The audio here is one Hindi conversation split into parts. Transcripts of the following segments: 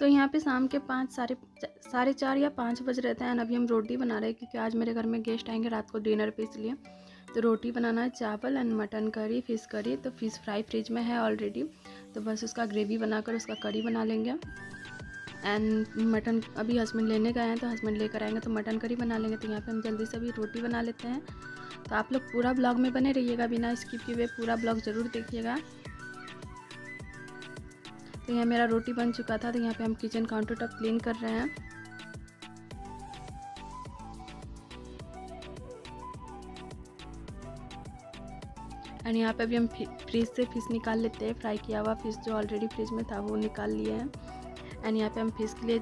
तो यहाँ पे शाम के पाँच, साढ़े साढ़े चार या पाँच बज रहे थे एंड अभी हम रोटी बना रहे हैं क्योंकि आज मेरे घर में गेस्ट आएँगे रात को डिनर पे, इसलिए। तो रोटी बनाना है, चावल and mutton curry fish curry तो फ़िश फ्राई फ्रिज में है ऑलरेडी तो बस उसका ग्रेवी बनाकर उसका करी बना लेंगे। एंड मटन अभी हस्बैंड लेने गए हैं तो हस्बैंड लेकर आएँगे तो मटन करी बना लेंगे। तो यहाँ पे हम जल्दी से अभी रोटी बना लेते हैं। तो आप लोग पूरा ब्लॉग में बने रहिएगा बिना स्किप किए पूरा ब्लॉग ज़रूर देखिएगा। तो यहाँ मेरा रोटी बन चुका था तो यहाँ पे हम किचन काउंटर टॉप क्लीन कर रहे हैं। एंड यहाँ पे अभी हम फ्रिज से फ़िश निकाल लेते हैं। फ्राई किया हुआ फ़िश जो ऑलरेडी फ्रिज में था, वो निकाल लिए हैं। एंड यहाँ पे हम फ़िश के लिए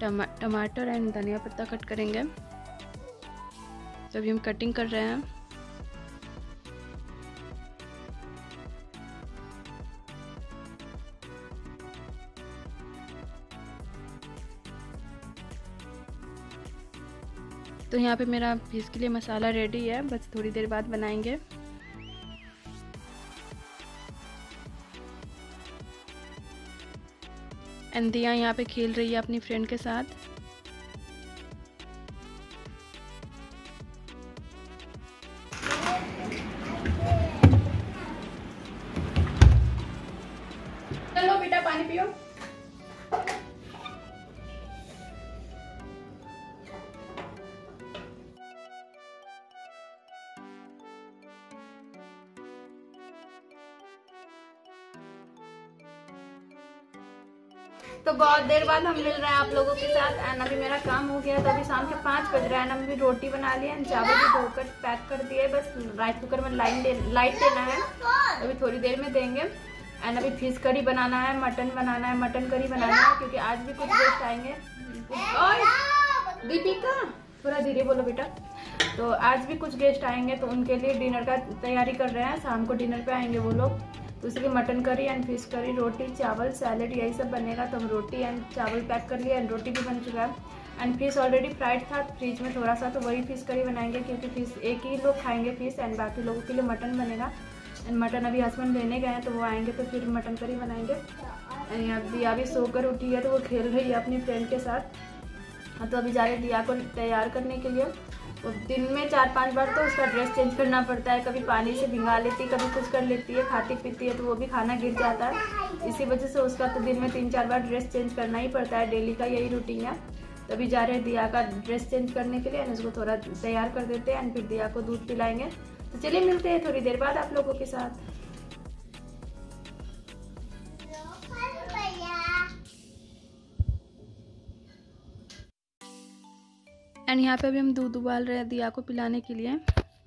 टमा, टमाटर एंड धनिया पत्ता कट करेंगे। तो अभी हम कटिंग कर रहे हैं। तो यहाँ पे मेरा पीस के लिए मसाला रेडी है, बस थोड़ी देर बाद बनाएँगे। एंडिया यहाँ पे खेल रही है अपनी फ्रेंड के साथ। तो बहुत देर बाद हम मिल रहे हैं आप लोगों के साथ। एंड अभी मेरा काम हो गया तो अभी शाम के पाँच बज रहा है। एंड अभी रोटी बना ली एंड चावल भी धोकर पैक कर दिए बस राइस कुकर में लाइन दे लाइट देना है। अभी थोड़ी देर में देंगे। एंड अभी फ़िश करी बनाना है मटन बनाना है मटन करी बनाना है, क्योंकि आज भी कुछ गेस्ट आएँगे। और दीपिका, थोड़ा धीरे बोलो बेटा। तो आज भी कुछ गेस्ट आएँगे तो उनके लिए डिनर का तैयारी कर रहे हैं। शाम को डिनर पे आएँगे वो लोग। तो उसके mutton curry and fish curry रोटी, चावल सैलड यही सब बनेगा। तो हम रोटी एंड चावल पैक कर लिए एंड रोटी भी बन चुका है। एंड फ़िश ऑलरेडी फ्राइड था फ्रिज में थोड़ा सा तो वही फ़िश करी बनाएँगे क्योंकि फ़िश एक ही लोग खाएँगे फ़िश एंड बाकी लोगों के लिए मटन बनेगा। एंड मटन अभी हस्बैंड लेने गए हैं तो वो आएँगे तो फिर मटन करी बनाएँगे। एंड यहाँ दिया भी सोकर उठी है तो वो खेल रही है अपनी फ्रेंड के साथ। तो अभी जा रहे दिया को तैयार करने के लिए। वो दिन में चार पाँच बार तो उसका ड्रेस चेंज करना पड़ता है। कभी पानी से भिंगा लेती है, कभी कुछ कर लेती है, खाती पीती है तो वो भी खाना गिर जाता है। इसी वजह से उसका तो दिन में तीन चार बार ड्रेस चेंज करना ही पड़ता है। डेली का यही रूटीन है। तभी जा रहे हैं दिया का ड्रेस चेंज करने के लिए। एंड उसको थोड़ा तैयार कर देते हैं एंड फिर दिया को दूध पिलाएँगे। तो चलिए मिलते हैं थोड़ी देर बाद आप लोगों के साथ। एंड यहाँ पे अभी हम दूध उबाल रहे हैं दिया को पिलाने के लिए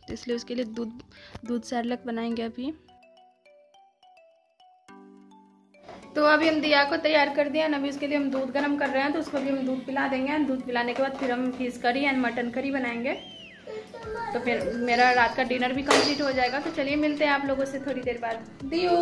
तो इसलिए उसके लिए दूध दूध सैरलक बनाएँगे अभी। तो अभी हम दिया को तैयार कर दिया अभी उसके लिए हम दूध गर्म कर रहे हैं तो उसको भी हम दूध पिला देंगे दूध पिलाने के बाद फिर हम fish curry and mutton curry बनाएँगे। तो फिर मेरा रात का डिनर भी कंप्लीट हो जाएगा तो चलिए मिलते हैं आप लोगों से थोड़ी देर बाद। दियो।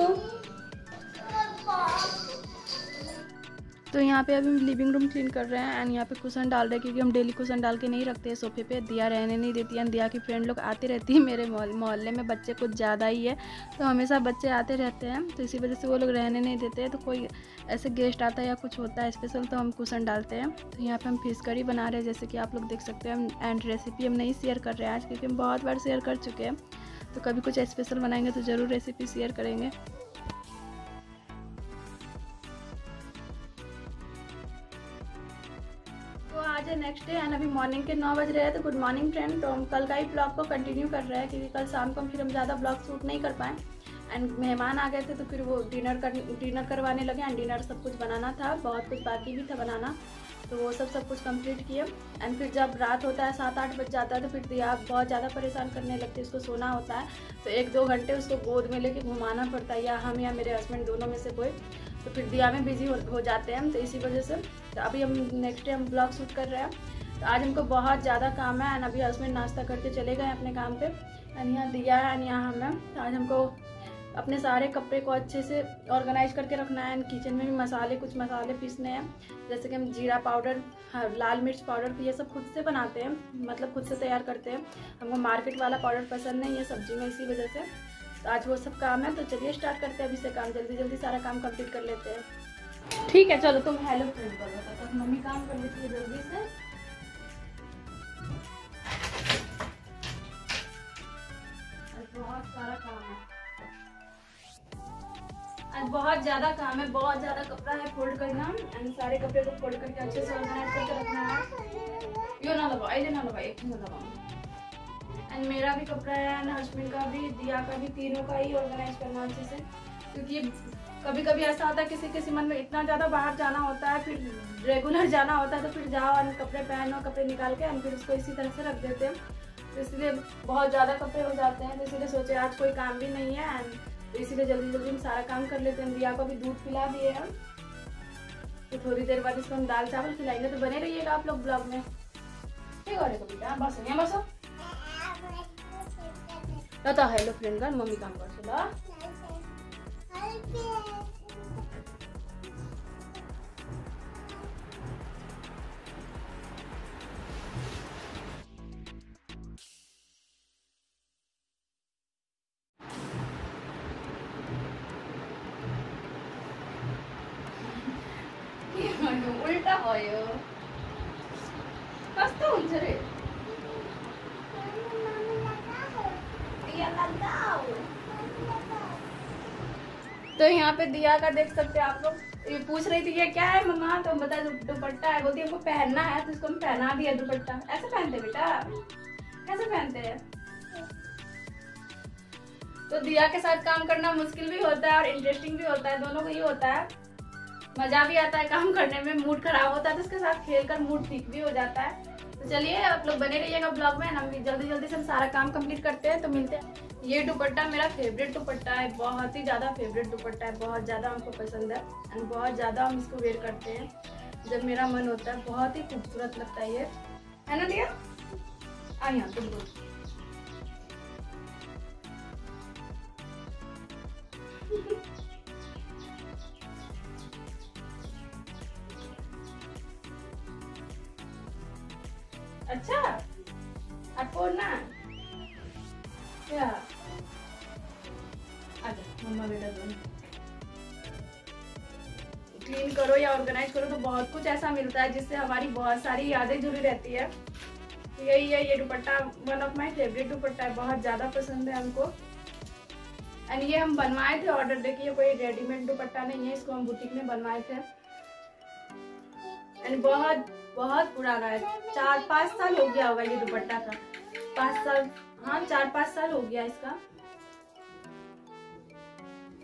तो यहाँ पे अभी हम लिविंग रूम क्लीन कर रहे हैं एंड यहाँ पे कुशन डाल रहे हैं क्योंकि हम डेली कुशन डाल के नहीं रखते हैं सोफे पे। दिया रहने नहीं देती है दिया की फ्रेंड लोग आती रहती है मेरे मोहल्ले में, बच्चे कुछ ज़्यादा ही है। तो हमेशा बच्चे आते रहते हैं तो इसी वजह से वो लोग रहने नहीं देते हैं। तो कोई ऐसे गेस्ट आता है या कुछ होता है स्पेशल तो हम कुशन डालते हैं। तो यहाँ पर हम फ़िश करी बना रहे हैं, जैसे कि आप लोग देख सकते हैं। एंड रेसिपी हम नहीं शेयर कर रहे हैं आज क्योंकि हम बहुत बार शेयर कर चुके हैं। तो कभी कुछ स्पेशल बनाएँगे तो ज़रूर रेसिपी शेयर करेंगे। आज है नेक्स्ट डे एंड अभी मॉर्निंग के नौ बज रहे हैं तो गुड मॉर्निंग फ्रेंड तो हम कल का ही ब्लॉग को कंटिन्यू कर रहे हैं क्योंकि कल शाम को फिर हम ज़्यादा ब्लॉग शूट नहीं कर पाए. एंड मेहमान आ गए थे तो फिर वो डिनर कर डिनर करवाने लगे एंड डिनर सब कुछ बनाना था, बहुत कुछ बाकी भी था बनाना. तो वो सब सब कुछ कंप्लीट किए. एंड फिर जब रात होता है सात आठ बज जाता है तो फिर दिया बहुत ज़्यादा परेशान करने लगते उसको सोना होता है. तो एक दो घंटे उसको गोद में लेके घुमाना पड़ता है, या हम या मेरे हस्बैंड दोनों में से कोई. तो फिर दिया में बिज़ी हो, हो जाते हैं तो इसी वजह से तो अभी हम नेक्स्ट डे हम ब्लॉग शूट कर रहे हैं। तो आज हमको बहुत ज़्यादा काम है एंड अभी हस्बैंड नाश्ता करके चले गए अपने काम पे। एंड यहाँ दिया है एंड यहाँ हमें। तो आज हमको अपने सारे कपड़े को अच्छे से ऑर्गेनाइज करके रखना है एंड किचन में भी मसाले कुछ मसाले पीसने हैं। जैसे कि हम जीरा पाउडर हाँ, लाल मिर्च पाउडर ये सब खुद से बनाते हैं मतलब खुद से तैयार करते हैं। हमको मार्केट वाला पाउडर पसंद नहीं है सब्ज़ी में इसी वजह से। तो आज वो सब काम है तो चलिए स्टार्ट करते हैं अभी से काम। जल्दी जल्दी सारा काम कंप्लीट कर लेते हैं। ठीक है, चलो तुम हेलो फ्रेंड करो। तब तक मम्मी काम कर लेती है जल्दी से। बहुत सारा काम है। आज बहुत ज़्यादा काम है, बहुत ज़्यादा कपड़ा है फोल्ड करना। एंड सारे कपड़े को फोल्ड करके अच्छे से ऑर्गेनाइज करके रखना है। यो ना लगाओ ऐसे ना लगाओ, एक ना लगाओ। एंड मेरा भी कपड़ा है एंड हस्बैंड का भी, दिया का भी, तीनों का ही ऑर्गेनाइज करना अच्छे से। क्योंकि कभी कभी ऐसा होता है किसी किसी मन में इतना ज़्यादा बाहर जाना होता है, फिर रेगुलर जाना होता है तो फिर जाओ और कपड़े पहनो, कपड़े निकाल के एंड फिर उसको इसी तरह से रख देते हैं। तो इसलिए बहुत ज़्यादा कपड़े हो जाते हैं तो इसीलिए सोचे आज कोई काम भी नहीं है एंड तो इसीलिए जल्दी जल्दी हम सारा काम कर लेते हैं। दिया को भी दूध पिला दिए हम तो थोड़ी देर बाद इसको हम दाल चावल खिलाएँगे। तो बने रहिएगा आप लोग ब्लॉग में। ठीक हो रहे बस, यहाँ बसो। ल त हेलो फ्रेन्ड गर् मम्मी काम गर्छु ल। तो यहाँ पे दिया का देख सकते हैं आप लोग। ये पूछ रही थी ये क्या है मम्मा? तो बता दुपट्टा है। बोलती हमको पहनना है तो इसको हम पहना दिया दुपट्टा। ऐसे पहनते बेटा? कैसे पहनते हैं? तो दिया के साथ काम करना मुश्किल भी होता है और इंटरेस्टिंग भी होता है। दोनों को ही होता है, मज़ा भी आता है काम करने में मूड खराब होता है तो उसके साथ खेल कर मूड ठीक भी हो जाता है। तो चलिए, आप लोग बने रहिएगा ब्लॉग में, हम जल्दी जल्दी से हम सारा काम कंप्लीट करते हैं तो मिलते हैं। ये दुपट्टा मेरा फेवरेट दुपट्टा है, बहुत ही ज़्यादा फेवरेट दुपट्टा है, बहुत ज़्यादा हमको पसंद है एंड बहुत ज़्यादा हम इसको वेयर करते हैं। जब मेरा मन होता है, बहुत ही खूबसूरत लगता है ये। है ना दिया आ, यहाँ तुम बोल। अच्छा आपको ना? क्या? मम्मा बेटा दोनों। क्लीन करो या ऑर्गेनाइज करो तो बहुत कुछ ऐसा मिलता है जिससे हमारी बहुत सारी यादें जुड़ी रहती है। यही है, ये dupatta one of my favourite dupatta है, बहुत ज़्यादा पसंद है हमको। एंड ये हम बनवाए थे ऑर्डर देखिए कोई रेडीमेड दुपट्टा नहीं है, इसको हम बुटीक में बनवाए थे। एंड बहुत बहुत पुराना है। चार पाँच साल हो गया होगा ये दुपट्टा का। पाँच साल हाँ चार पाँच साल हो गया इसका।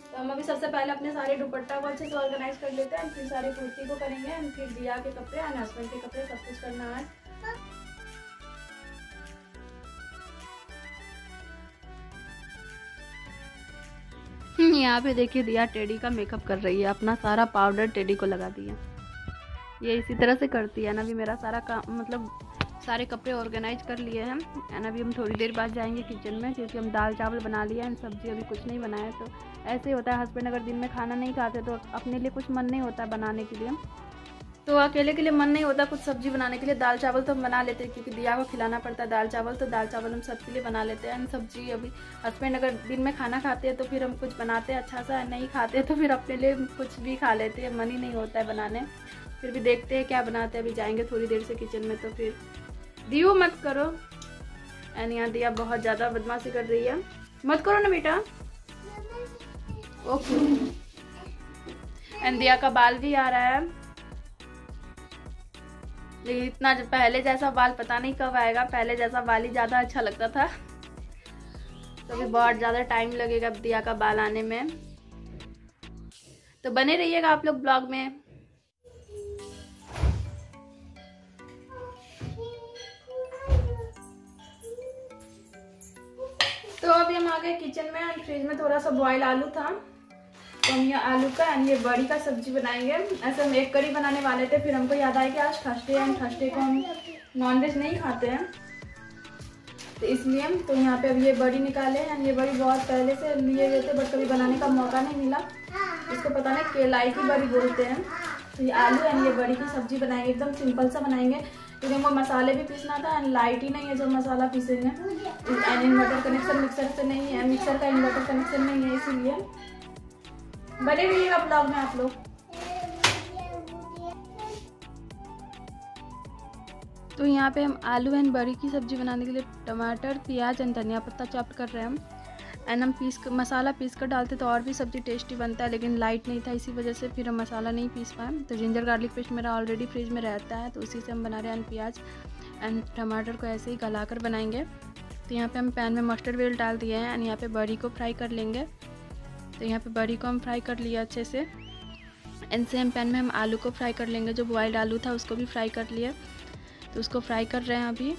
तो हम अभी सबसे पहले अपने सारे दुपट्टा को अच्छे से ऑर्गेनाइज कर लेते हैं, फिर सारी कुर्ती को करेंगे एंड फिर दिया के कपड़े एंड हस्बैंड के कपड़े, सब कुछ करना है। यहाँ पे देखिए दिया टेडी का मेकअप कर रही है, अपना सारा पाउडर टेडी को लगा दिया। ये इसी तरह से करती है। ना अभी मेरा सारा काम मतलब सारे कपड़े ऑर्गेनाइज कर लिए हैं। एंड अभी हम थोड़ी देर बाद जाएँगे किचन में, क्योंकि हम दाल चावल बना लिए हैं, सब्ज़ी अभी कुछ नहीं बनाया तो ऐसे ही होता है। हस्बैंड अगर दिन में खाना नहीं खाते तो अपने लिए कुछ मन नहीं होता बनाने के लिए। तो अकेले के लिए मन नहीं होता कुछ सब्ज़ी बनाने के लिए। दाल चावल तो हम बना लेते हैं, क्योंकि दिया को खिलाना पड़ता है दाल चावल तो दाल चावल हम सबके लिए बना लेते हैं। सब्ज़ी अभी हस्बैंड अगर दिन में खाना खाते हैं तो फिर हम कुछ बनाते हैं अच्छा सा, नहीं खाते तो फिर अपने लिए कुछ भी खा लेते हैं। मन ही नहीं होता है बनाने। फिर भी देखते हैं क्या बनाते हैं। अभी जाएँगे थोड़ी देर से किचन में तो फिर दियो मत करो। एंड यहाँ दिया बहुत ज़्यादा बदमाशी कर रही है। मत करो ना बेटा। ओके एंड दिया का बाल भी आ रहा है। लेकिन इतना जब पहले जैसा बाल पता नहीं कब आएगा। पहले जैसा बाल ही ज़्यादा अच्छा लगता था। तो अभी बहुत ज़्यादा टाइम लगेगा दिया का बाल आने में। तो बने रहिएगा आप लोग ब्लॉग में। गए किचन में एंड फ्रिज में थोड़ा सा बॉयल आलू था। तो हम ये आलू का एंड ये बड़ी का सब्ज़ी बनाएँगे। ऐसे हम एक करी बनाने वाले थे, फिर हमको याद आया कि आज थर्सडे एंड थर्सडे को हम नॉनवेज नहीं खाते हैं। तो इसलिए तो यहाँ पे अब ये बड़ी निकाले एंड ये बड़ी बहुत पहले से लिए हुए थे बट कभी बनाने का मौका नहीं मिला। इसको पता नहीं, केलाई की बड़ी बोलते हैं। तो ये आलू एंड ये बड़ी की सब्ज़ी बनाएँगे, एकदम सिंपल सा बनाएँगे। क्योंकि हमको मसाले भी पीसना था एंड लाइट ही नहीं है जब मसाला पीसेंगे। एंड इन्वर्टर कनेक्शन मिक्सर से नहीं है मिक्सर का इन्वर्टर कनेक्शन नहीं है इसीलिए। बने रहिएगा ब्लॉग में आप लोग। तो यहाँ पे हम आलू एंड बड़ी की सब्ज़ी बनाने के लिए टमाटर, प्याज एंड धनिया पत्ता चॉप कर रहे हैं हम। एंड हम पीस कर मसाला पीस कर डालते तो और भी सब्ज़ी टेस्टी बनता है, लेकिन लाइट नहीं था, इसी वजह से फिर हम मसाला नहीं पीस पाए। तो जिंजर गार्लिक पेस्ट मेरा ऑलरेडी फ्रिज में रहता है तो उसी से हम बना रहे हैं प्याज। एंड टमाटर को ऐसे ही गला कर बनाएँगे। तो यहाँ पे हम पैन में मस्टर्ड वेल डाल दिए हैं एंड यहाँ पे बड़ी को फ्राई कर लेंगे। तो यहाँ पे बड़ी को हम फ्राई कर लिया अच्छे से। एंड सेम पैन में हम आलू को फ्राई कर लेंगे, जो बॉयल्ड आलू था, उसको भी फ्राई कर लिया तो उसको फ्राई कर रहे हैं अभी।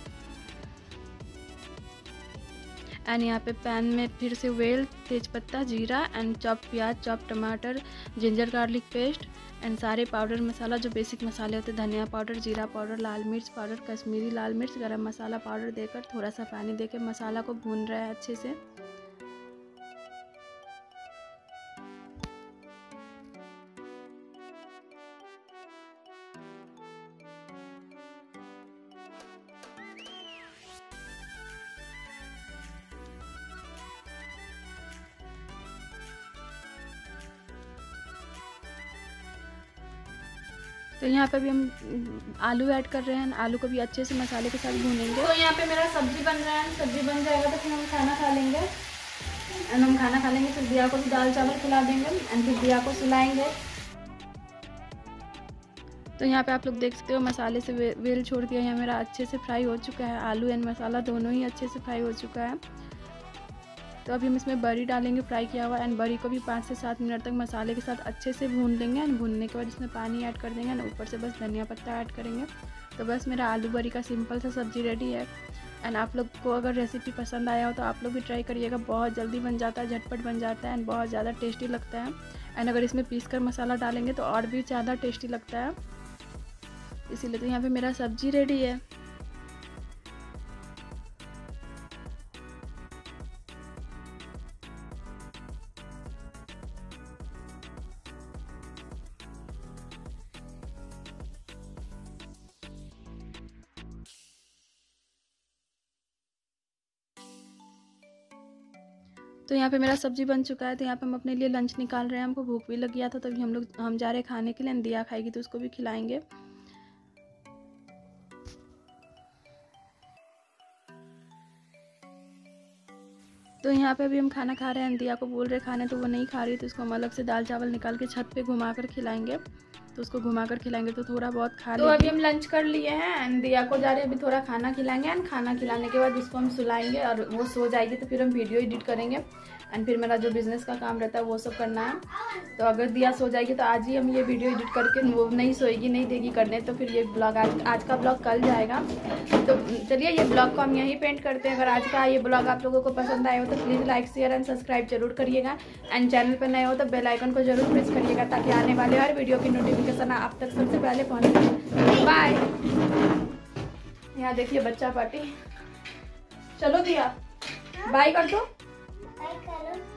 एंड यहाँ पे पैन में फिर से वेल, तेज़पत्ता, जीरा एंड चॉप प्याज चॉप टमाटर जिंजर गार्लिक पेस्ट एंड सारे पाउडर मसाला जो बेसिक मसाले होते हैं, धनिया पाउडर जीरा पाउडर लाल मिर्च पाउडर कश्मीरी लाल मिर्च, गरम मसाला पाउडर देकर थोड़ा सा पानी देकर मसाला को भून रहा है अच्छे से। तो यहाँ पे भी हम आलू ऐड कर रहे हैं। आलू को भी अच्छे से मसाले के साथ भूनेंगे। तो यहाँ पे मेरा सब्ज़ी बन रहा है। सब्ज़ी बन जाएगा तो फिर हम खाना खा लेंगे। एंड हम खाना खा लेंगे। फिर दिया को भी दाल चावल खिला देंगे। एंड फिर दिया को सुलाएँगे। तो यहाँ पे आप लोग देख सकते हो मसाले से वे, वेल छोड़ दिया यहाँ मेरा अच्छे से फ्राई हो चुका है। आलू एंड मसाला दोनों ही अच्छे से फ्राई हो चुका है। तो अभी हम इसमें बरी डालेंगे, फ्राई किया हुआ एंड बरी को भी पाँच से सात मिनट तक मसाले के साथ अच्छे से भून लेंगे एंड भूनने के बाद इसमें पानी ऐड कर देंगे एंड ऊपर से बस धनिया पत्ता ऐड करेंगे। तो बस मेरा आलू बरी का सिंपल सा सब्ज़ी रेडी है। एंड आप लोग को अगर रेसिपी पसंद आया हो तो आप लोग भी ट्राई करिएगा, बहुत जल्दी बन जाता है, झटपट बन जाता है एंड बहुत ज़्यादा टेस्टी लगता है। एंड अगर इसमें पीस कर मसाला डालेंगे तो और भी ज़्यादा टेस्टी लगता है। इसीलिए तो यहाँ पे मेरा सब्ज़ी रेडी है। तो यहाँ पे मेरा सब्ज़ी बन चुका है तो यहाँ पे हम अपने लिए लंच निकाल रहे हैं। हमको भूख भी लग गया था, तभी हम लोग, हम जा रहे खाने के लिए दिया खाएगी तो उसको भी खिलाएँगे। यहाँ पे अभी हम खाना खा रहे हैं। दिया को बोल रहे खाने तो वो नहीं खा रही तो उसको हम अलग से दाल चावल निकाल के छत पे घुमा कर खिलाएँगे। तो उसको घुमा कर खिलाएँगे तो थोड़ा बहुत खा तो अभी हम लंच कर लिए हैं। एंड दिया को जा रहे हैं अभी थोड़ा खाना खिलाएँगे। एंड खाना खिलाने के बाद उसको हम सुलाएँगे और वो सो जाएगी तो फिर हम वीडियो एडिट करेंगे। एंड फिर मेरा जो बिज़नेस का काम रहता है, वो सब करना है। तो अगर दिया सो जाएगी तो आज ही हम ये वीडियो एडिट करके, वो नहीं सोएगी, नहीं देगी करने तो फिर ये ब्लॉग आज आज का ब्लॉग कल जाएगा। तो चलिए, ये ब्लॉग को हम यहीं पेंट करते हैं। अगर आज का ये ब्लॉग आप लोगों को पसंद आए हो तो please like share and subscribe ज़रूर करिएगा। एंड चैनल पर नए हो तो बेलाइकन को ज़रूर प्रेस करिएगा, ताकि आने वाले हर वीडियो की नोटिफिकेशन आप तक सबसे पहले पहुँच। पहुँचे बाय यहाँ देखिए बच्चा पार्टी। चलो दिया। बाय कर दो। color